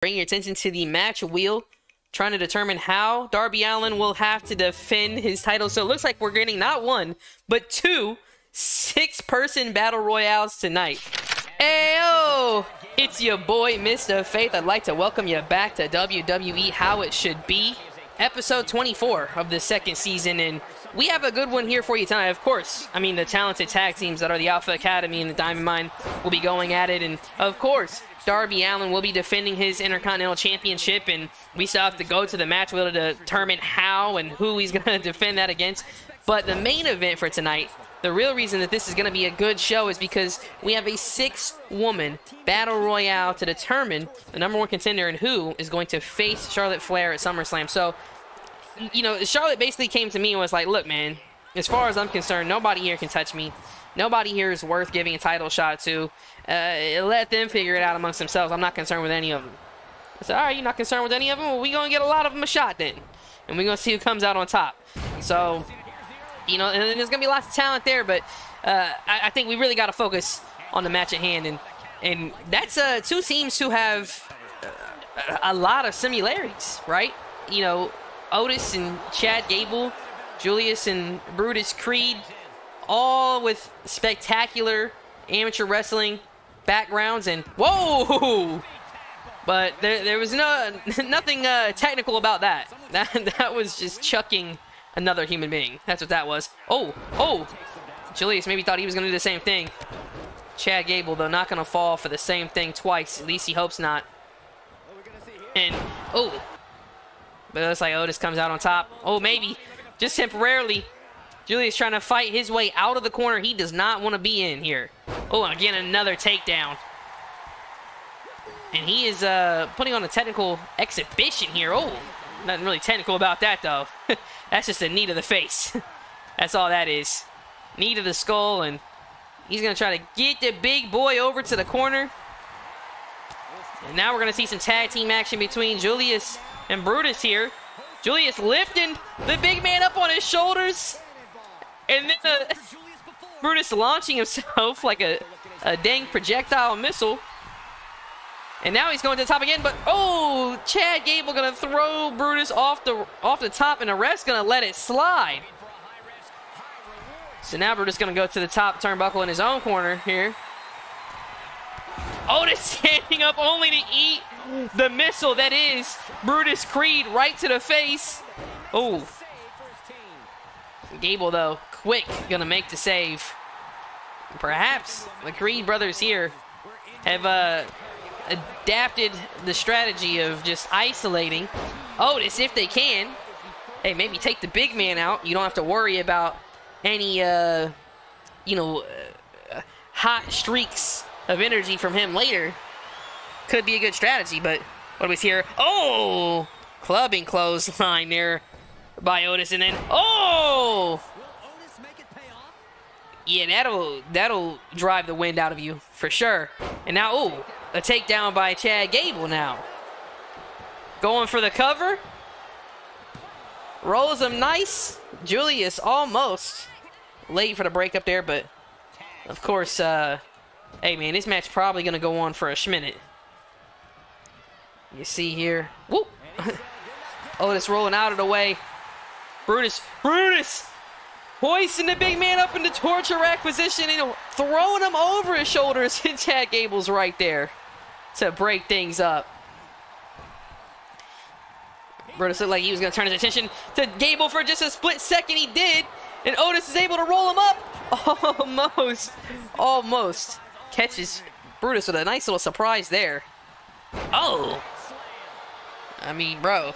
Bring your attention to the match wheel, trying to determine how Darby Allin will have to defend his title. So it looks like we're getting not one, but two six-person battle royales tonight. Ayo! It's your boy, Mr. Faith. I'd like to welcome you back to WWE How It Should Be, episode 24 of the second season, and we have a good one here for you tonight. Of course, I mean, the talented tag teams that are the Alpha Academy and the Diamond Mine will be going at it, and of course, Darby Allin will be defending his Intercontinental Championship, and we still have to go to the match to determine how and who he's going to defend that against. But the main event for tonight, the real reason that this is going to be a good show is because we have a six-woman battle royale to determine the number one contender and who is going to face Charlotte Flair at SummerSlam. So, you know, Charlotte basically came to me and was like, look, man, as far as I'm concerned, nobody here can touch me. Nobody here is worth giving a title shot to. Uh, let them figure it out amongst themselves. I'm not concerned with any of them. I said, all right, you're not concerned with any of them? Well, we're going to get a lot of them a shot then. And we're going to see who comes out on top. So, you know, and there's going to be lots of talent there, but uh, I, I, think we really got to focus on the match at hand. And, and that's uh, two teams who have uh, a lot of similarities, right? You know, Otis and Chad Gable, Julius and Brutus Creed, all with spectacular amateur wrestling backgrounds and whoa! But there, there was no nothing uh, technical about that. that that was just chucking another human being. That's what that was. Oh oh! Julius maybe thought he was gonna do the same thing. Chad Gable though not gonna fall for the same thing twice. At least he hopes not. And oh! But it looks like Otis comes out on top. Oh maybe. Just temporarily Julius trying to fight his way out of the corner he does not want to be in here Oh, again, another takedown. And he is uh, putting on a technical exhibition here. Oh, nothing really technical about that, though. That's just a knee to the face. That's all that is. Knee to the skull, and he's going to try to get the big boy over to the corner. And now we're going to see some tag team action between Julius and Brutus here. Julius lifting the big man up on his shoulders. And then... Uh, Brutus launching himself like a, a dang projectile missile. And now he's going to the top again, but oh, Chad Gable gonna throw Brutus off the off the top, and the ref's gonna let it slide. So now Brutus gonna go to the top turnbuckle in his own corner here. Otis standing up only to eat the missile that is Brutus Creed right to the face. Oh. Gable though quick gonna make the save. Perhaps the Creed brothers here have uh, adapted the strategy of just isolating Otis if they can. Hey, maybe take the big man out. You don't have to worry about any, uh, you know, uh, hot streaks of energy from him later. Could be a good strategy, but what do we see here? Oh! Clubbing clothesline there by Otis, and then, oh! Yeah, that'll that'll drive the wind out of you for sure. And now, oh, a takedown by Chad Gable now. Going for the cover. Rolls him nice. Julius almost late for the breakup there, but of course, uh, hey man, this match probably gonna go on for a minute. You see here, whoop. Otis rolling out of the way. Brutus, Brutus hoisting the big man up into torture rack position and throwing him over his shoulders. And Chad Gable's right there to break things up. Brutus looked like he was going to turn his attention to Gable for just a split second. He did. And Otis is able to roll him up. Almost. Almost. Catches Brutus with a nice little surprise there. Oh. I mean, bro.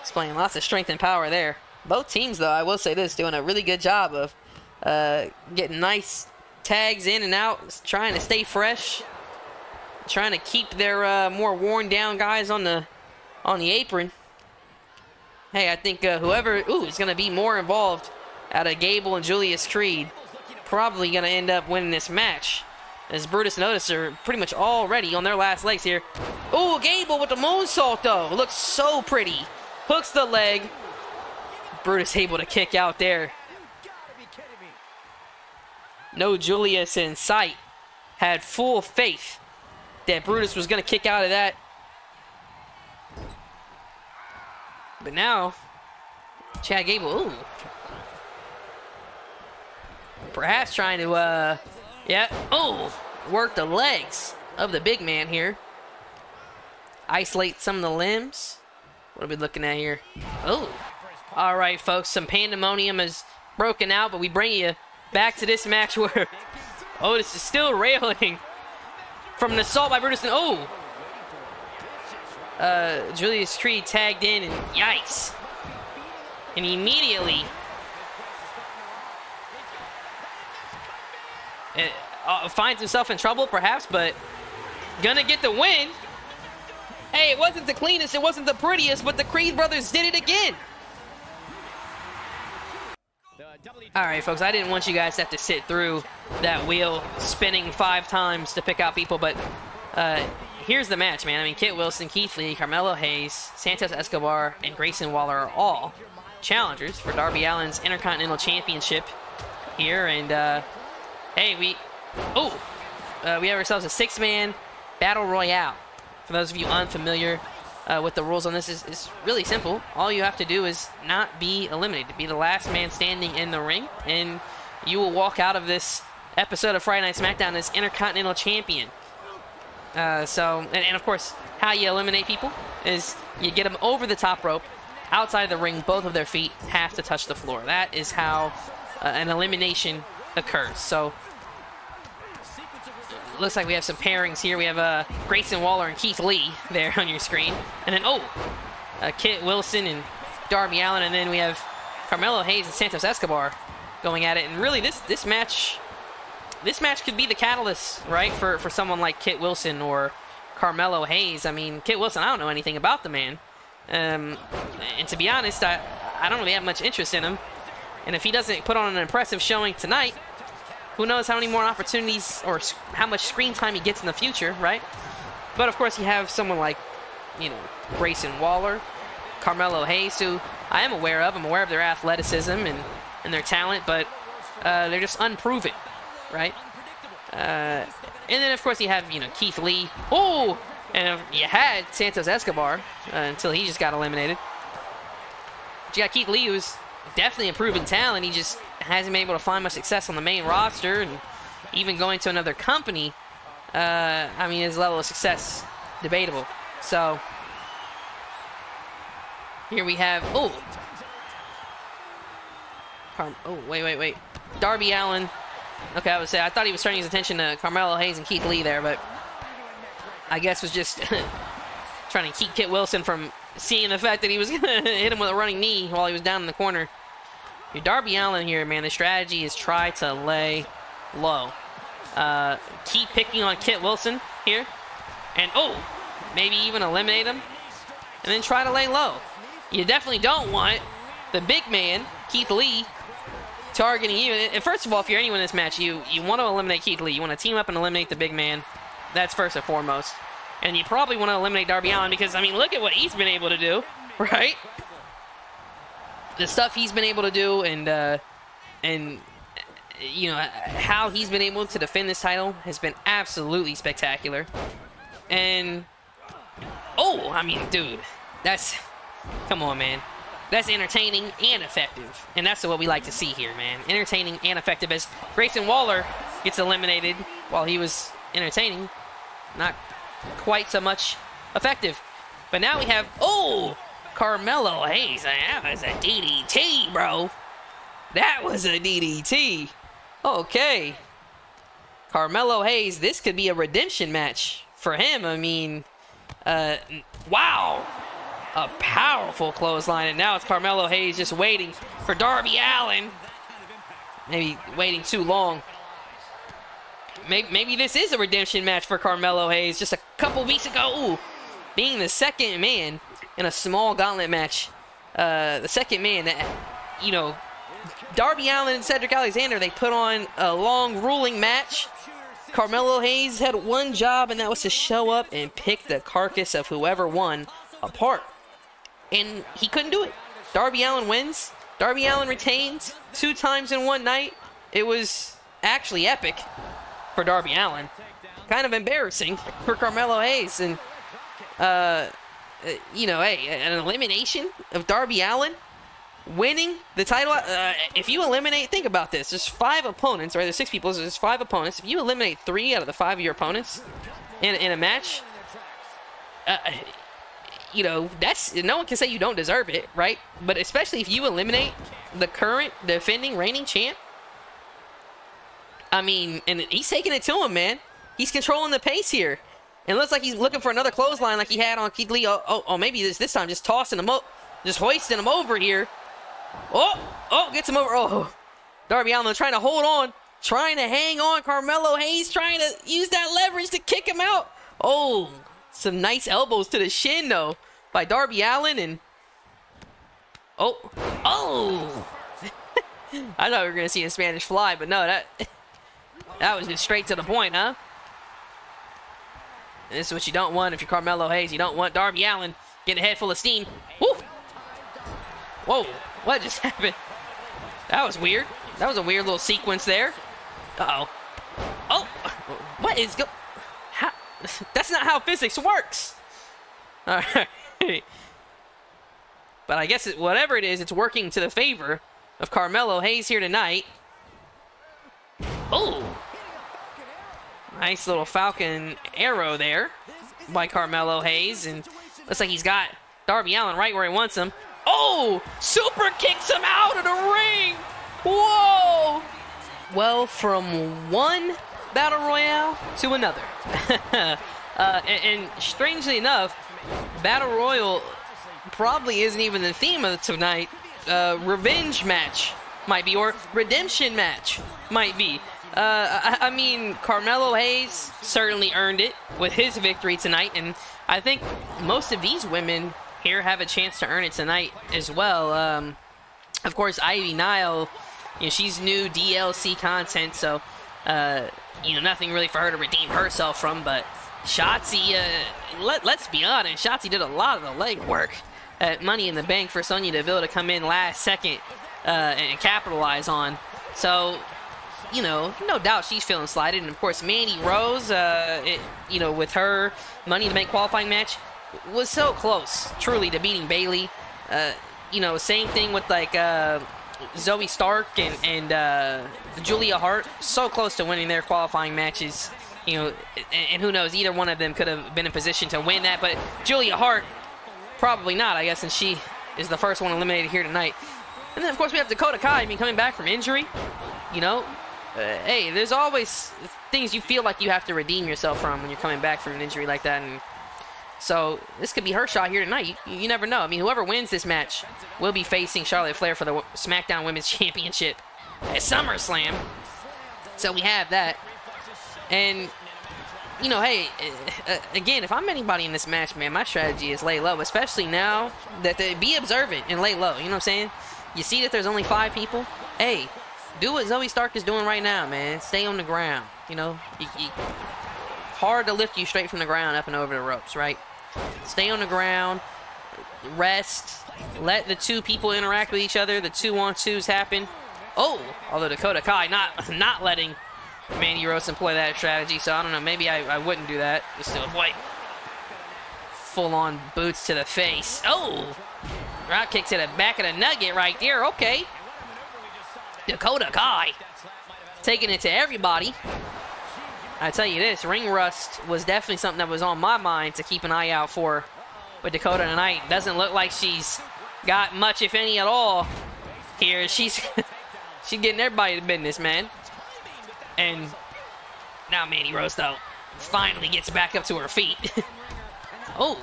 Displaying lots of strength and power there. Both teams, though, I will say this, doing a really good job of uh, getting nice tags in and out, trying to stay fresh, trying to keep their uh, more worn down guys on the on the apron. Hey, I think uh, whoever ooh is going to be more involved out of Gable and Julius Creed probably going to end up winning this match. As Brutus and Otis are pretty much already on their last legs here. Ooh, Gable with the moonsault though. Looks so pretty. Hooks the leg, Brutus able to kick out there. No Julius in sight. Had full faith that Brutus was going to kick out of that. But now, Chad Gable, ooh. Perhaps trying to, uh, yeah, oh, work the legs of the big man here. Isolate some of the limbs. What are we looking at here? Oh, all right, folks, some pandemonium has broken out, but we bring you back to this match where Otis is still railing from an assault by Brutus. And, Oh, uh, Julius Creed tagged in, and yikes. And immediately, it, uh, finds himself in trouble, perhaps, but gonna get the win. Hey, it wasn't the cleanest, it wasn't the prettiest, but the Creed brothers did it again. All right, folks, I didn't want you guys to have to sit through that wheel spinning five times to pick out people, but uh, here's the match, man. I mean, Kit Wilson, Keith Lee, Carmelo Hayes, Santos Escobar, and Grayson Waller are all challengers for Darby Allin's Intercontinental Championship here. And, uh, hey, we... Oh! Uh, we have ourselves a six-man Battle Royale. For those of you unfamiliar uh, with the rules on this, is, is really simple. All you have to do is not be eliminated. Be the last man standing in the ring, and you will walk out of this episode of Friday Night SmackDown as Intercontinental Champion. Uh, so, and, and, of course, how you eliminate people is you get them over the top rope, outside the ring, both of their feet have to touch the floor. That is how uh, an elimination occurs. So, looks like we have some pairings here. We have uh, Grayson Waller and Keith Lee there on your screen. And then, oh, uh, Kit Wilson and Darby Allin. And then we have Carmelo Hayes and Santos Escobar going at it. And really, this, this match this match could be the catalyst, right, for, for someone like Kit Wilson or Carmelo Hayes. I mean, Kit Wilson, I don't know anything about the man. Um, and to be honest, I, I don't really have much interest in him. And if he doesn't put on an impressive showing tonight, who knows how many more opportunities or how much screen time he gets in the future, right? But of course, you have someone like, you know, Grayson Waller, Carmelo Hayes, who I am aware of. I'm aware of their athleticism and, and their talent, but uh, they're just unproven right? Uh, and then, of course, you have, you know, Keith Lee. Oh! And you had Santos Escobar uh, until he just got eliminated. But you got Keith Lee, who's definitely a proven talent. He just hasn't been able to find much success on the main roster and even going to another company. Uh, I mean, his level of success, debatable. So, here we have, oh. Oh, wait, wait, wait. Darby Allin. Okay, I would say I thought he was turning his attention to Carmelo Hayes and Keith Lee there, but I guess was just trying to keep Kit Wilson from seeing the fact that he was going to hit him with a running knee while he was down in the corner. Your Darby Allin here, man, the strategy is try to lay low. Uh, keep picking on Kit Wilson here. And, oh, maybe even eliminate him. And then try to lay low. You definitely don't want the big man, Keith Lee, targeting you. And first of all, if you're anyone in this match, you, you want to eliminate Keith Lee. You want to team up and eliminate the big man. That's first and foremost. And you probably want to eliminate Darby Allin because, I mean, look at what he's been able to do, right? The stuff he's been able to do and, uh, and you know, how he's been able to defend this title has been absolutely spectacular. And, oh, I mean, dude, that's, come on, man. That's entertaining and effective. And that's what we like to see here, man. Entertaining and effective as Grayson Waller gets eliminated while he was entertaining. Not quite so much effective. But now we have, oh, Carmelo Hayes. That was a DDT, bro. That was a DDT. Okay. Carmelo Hayes, this could be a redemption match for him. I mean, uh, wow a powerful clothesline, and now it's Carmelo Hayes just waiting for Darby Allin. Maybe waiting too long. Maybe, maybe this is a redemption match for Carmelo Hayes. Just a couple weeks ago, ooh, being the second man in a small gauntlet match. Uh, the second man that, you know, Darby Allin and Cedric Alexander, they put on a long, ruling match. Carmelo Hayes had one job, and that was to show up and pick the carcass of whoever won apart and he couldn't do it. Darby Allin wins. Darby Allin retains two times in one night. It was actually epic for Darby Allin. Kind of embarrassing for Carmelo Hayes. And uh, uh, you know, hey, an elimination of Darby Allin, winning the title. Uh, if you eliminate, think about this. There's five opponents, right? There's six people. So there's five opponents. If you eliminate three out of the five of your opponents in, in a match, uh, you know, that's no one can say you don't deserve it, right? But especially if you eliminate the current defending reigning champ. I mean, and he's taking it to him, man. He's controlling the pace here. And looks like he's looking for another clothesline like he had on Keith Lee. Oh, oh, oh maybe this this time just tossing him up, just hoisting him over here. Oh, oh, gets him over. Oh, Darby Allin trying to hold on, trying to hang on. Carmelo Hayes trying to use that leverage to kick him out. Oh, some nice elbows to the shin though by Darby Allin and oh, oh. I thought we were gonna see a Spanish fly, but no, that that was just straight to the point, huh? And this is what you don't want if you're Carmelo Hayes. You don't want Darby Allin getting a head full of steam. Woo! Whoa, what just happened? That was weird. That was a weird little sequence there. Uh-oh. Oh, what is go... How... That's not how physics works. All right. But I guess it, whatever it is, it's working to the favor of Carmelo Hayes here tonight. Oh, Nice little Falcon arrow there by Carmelo Hayes. And looks like he's got Darby Allin right where he wants him. Oh! Super kicks him out of the ring! Whoa! Well, from one Battle Royale to another. uh, and, and, strangely enough, Battle Royal probably isn't even the theme of tonight. Uh, revenge match might be, or redemption match might be. Uh, I, I, mean, Carmelo Hayes certainly earned it with his victory tonight, and I think most of these women here have a chance to earn it tonight as well. Um, of course, Ivy Nile, you know, she's new DLC content, so uh, you know nothing really for her to redeem herself from. But Shotzi, uh, let, let's be honest, Shotzi did a lot of the legwork at Money in the Bank for Sonya Deville to come in last second uh, and capitalize on. So you know, no doubt she's feeling slighted. And of course, Mandy Rose, uh, it, you know, with her Money to Make qualifying match, was so close, truly, to beating Bayley. Uh, you know, same thing with like uh, Zoey Stark and and uh, Julia Hart, so close to winning their qualifying matches. You know, and, and who knows, either one of them could have been in position to win that, but Julia Hart, probably not, I guess, since she is the first one eliminated here tonight. And then, of course, we have Dakota Kai, I mean, coming back from injury. You know, uh, hey, there's always things you feel like you have to redeem yourself from when you're coming back from an injury like that. And so this could be her shot here tonight. You, you never know. I mean, whoever wins this match will be facing Charlotte Flair for the SmackDown Women's Championship at SummerSlam. So we have that. And, you know, hey, uh, uh, again, if I'm anybody in this match, man, my strategy is lay low, especially now that they be observant and lay low. You know what I'm saying? You see that there's only five people? Hey, do what Zoey Stark is doing right now, man. Stay on the ground. You know, you, you, hard to lift you straight from the ground up and over the ropes, right? Stay on the ground, rest, let the two people interact with each other, the two on twos happen. Oh, although Dakota Kai not not letting Mandy Rose employ that strategy, so I don't know, maybe I, I wouldn't do that just to avoid full on boots to the face. Oh, drop kick to the back of the nugget right there, okay. Dakota Kai taking it to everybody. I tell you this, ring rust was definitely something that was on my mind to keep an eye out for But Dakota tonight. Doesn't look like she's got much, if any, at all here. She's she's getting everybody to business, man. And now Mandy Rose, though, finally gets back up to her feet. oh,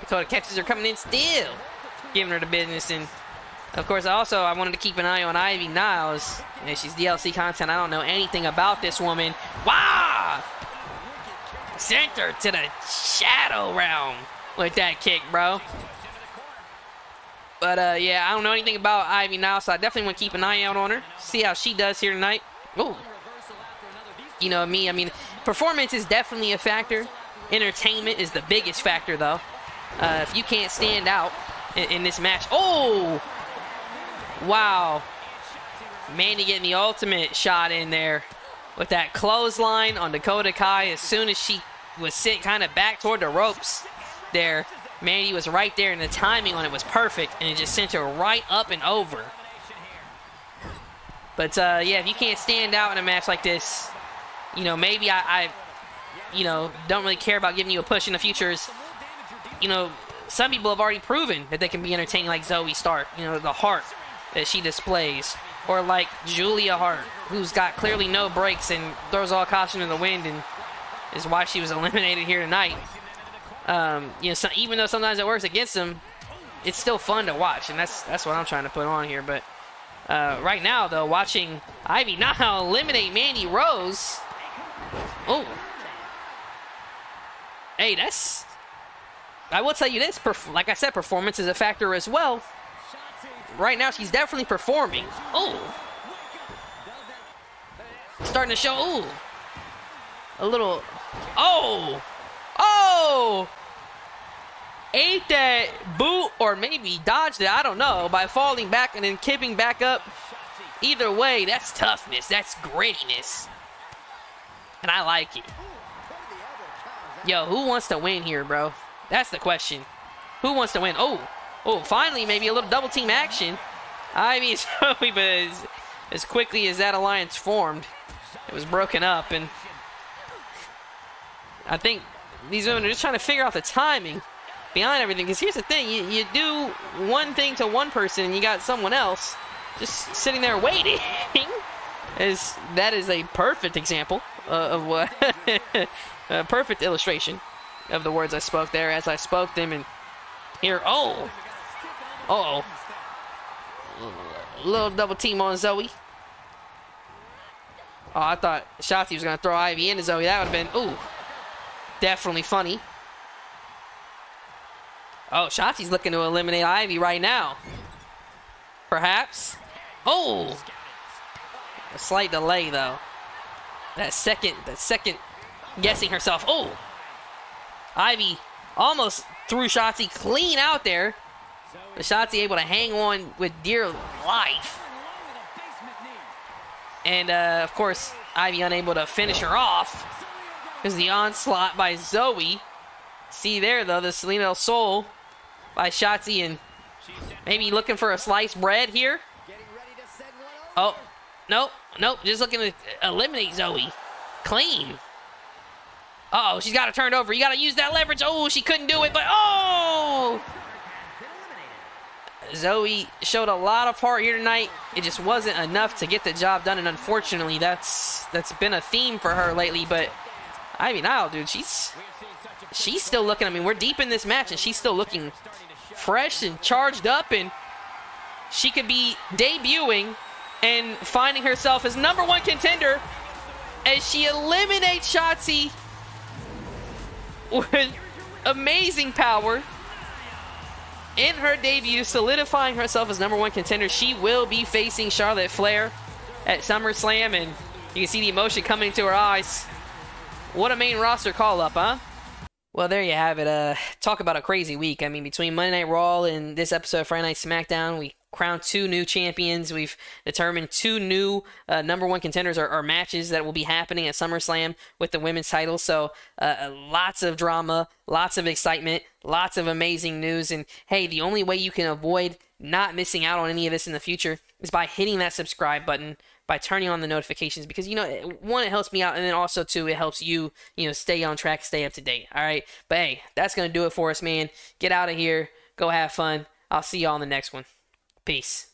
Dakota catches her coming in still, giving her the business and of course, also, I wanted to keep an eye on Ivy Niles. She's DLC content. I don't know anything about this woman. Wow! Sent her to the shadow realm with that kick, bro. But, uh, yeah, I don't know anything about Ivy Niles, so I definitely want to keep an eye out on her. See how she does here tonight. Oh, You know me, I mean, performance is definitely a factor. Entertainment is the biggest factor, though. Uh, if you can't stand out in, in this match. Oh! Wow. Mandy getting the ultimate shot in there with that clothesline on Dakota Kai as soon as she was sitting kind of back toward the ropes there. Mandy was right there, and the timing on it was perfect, and it just sent her right up and over. But uh, yeah, if you can't stand out in a match like this, you know, maybe I, I, you know, don't really care about giving you a push in the futures. You know, some people have already proven that they can be entertaining, like Zoey Stark. You know, the heart that she displays, or like Julia Hart, who's got clearly no breaks and throws all caution in the wind, and is why she was eliminated here tonight. Um, you know, so, even though sometimes it works against them, it's still fun to watch, and that's that's what I'm trying to put on here. But uh, right now, though, watching Ivy now eliminate Mandy Rose. Oh, hey, that's. I will tell you this. like I said, performance is a factor as well. Right now, she's definitely performing. Oh, starting to show. Oh, a little. Oh, oh ate that boot or maybe dodged it, I don't know, by falling back and then kipping back up. Either way, that's toughness. That's grittiness. And I like it. Yo, who wants to win here, bro? That's the question. Who wants to win? Oh, oh, finally, maybe a little double team action. I mean, but as, as quickly as that alliance formed, it was broken up. And I think these women are just trying to figure out the timing behind everything. Because here's the thing, you, you do one thing to one person and you got someone else just sitting there waiting. is that is a perfect example uh, of what a perfect illustration of the words I spoke there as I spoke them and here oh oh little double team on Zoey. oh I thought Shotzi was gonna throw Ivy into Zoey. that would have been ooh definitely funny Oh, Shotzi's looking to eliminate Ivy right now. Perhaps. Oh! A slight delay, though. That second, that second guessing herself. Oh! Ivy almost threw Shotzi clean out there. Shotzi able to hang on with dear life. And, uh, of course, Ivy unable to finish her off. Because the onslaught by Zoey. See there, though, the Salida del Sol by Shotzi and maybe looking for a sliced bread here. Oh, nope, nope. Just looking to eliminate Zoey. Clean. Uh oh, she's got to turn over. You got to use that leverage. Oh, she couldn't do it, but oh! Zoey showed a lot of heart here tonight. It just wasn't enough to get the job done, and unfortunately, that's that's been a theme for her lately. But I mean, I'll dude, she's she's still looking. I mean, we're deep in this match, and she's still looking fresh and charged up, and she could be debuting and finding herself as number one contender as she eliminates Shotzi with amazing power in her debut, solidifying herself as number one contender. She will be facing Charlotte Flair at SummerSlam, and you can see the emotion coming to her eyes. What a main roster call up, huh? Well, there you have it. Uh, talk about a crazy week. I mean, between Monday Night Raw and this episode of Friday Night SmackDown, we crowned two new champions. We've determined two new uh, number one contenders or, or, matches that will be happening at SummerSlam with the women's title. So, uh, lots of drama, lots of excitement, lots of amazing news. And hey, the only way you can avoid not missing out on any of this in the future is by hitting that subscribe button by turning on the notifications because you know one it helps me out and then also two it helps you you know stay on track stay up to date all right but hey that's gonna do it for us man get out of here go have fun i'll see y'all in the next one peace